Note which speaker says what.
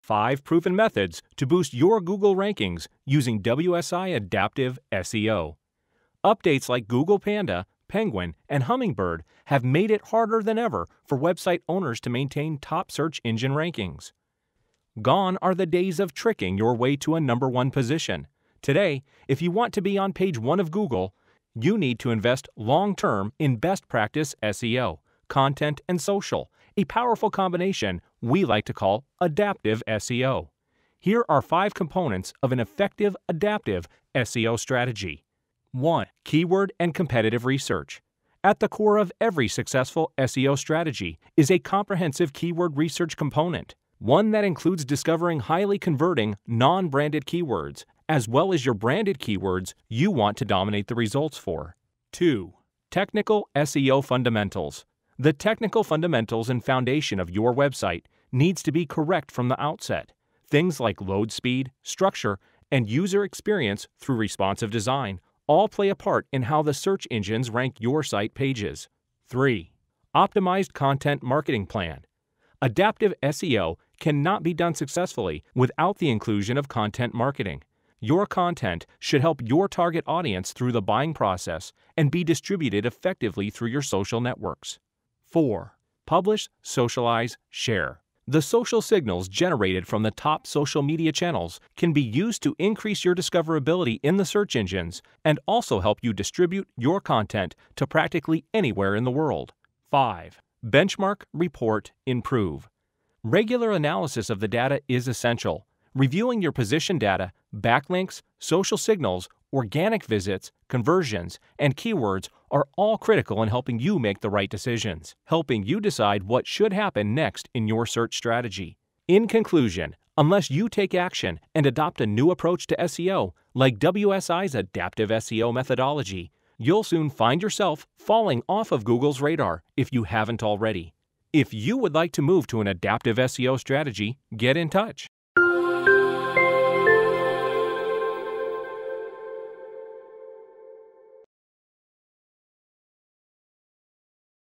Speaker 1: 5 proven methods to boost your Google rankings using WSI Adaptive SEO. Updates like Google Panda, Penguin, and Hummingbird have made it harder than ever for website owners to maintain top search engine rankings. Gone are the days of tricking your way to a number one position. Today, if you want to be on page one of Google, you need to invest long term in best practice SEO, content, and social, a powerful combination we like to call adaptive SEO. Here are five components of an effective adaptive SEO strategy. 1. Keyword and competitive research. At the core of every successful SEO strategy is a comprehensive keyword research component, one that includes discovering highly converting, non branded keywords, as well as your branded keywords you want to dominate the results for. 2. Technical SEO fundamentals. The technical fundamentals and foundation of your website needs to be correct from the outset. Things like load speed, structure, and user experience through responsive design all play a part in how the search engines rank your site pages. 3. Optimized content marketing plan. Adaptive SEO cannot be done successfully without the inclusion of content marketing. Your content should help your target audience through the buying process and be distributed effectively through your social networks. 4. Publish, socialize, share. The social signals generated from the top social media channels can be used to increase your discoverability in the search engines and also help you distribute your content to practically anywhere in the world. 5. Benchmark, report, improve. Regular analysis of the data is essential. Reviewing your position data, backlinks, social signals, organic visits, conversions, and keywords are all critical in helping you make the right decisions, helping you decide what should happen next in your search strategy. In conclusion, unless you take action and adopt a new approach to SEO, like WSI's adaptive SEO methodology, you'll soon find yourself falling off of Google's radar if you haven't already. If you would like to move to an adaptive SEO strategy, get in touch.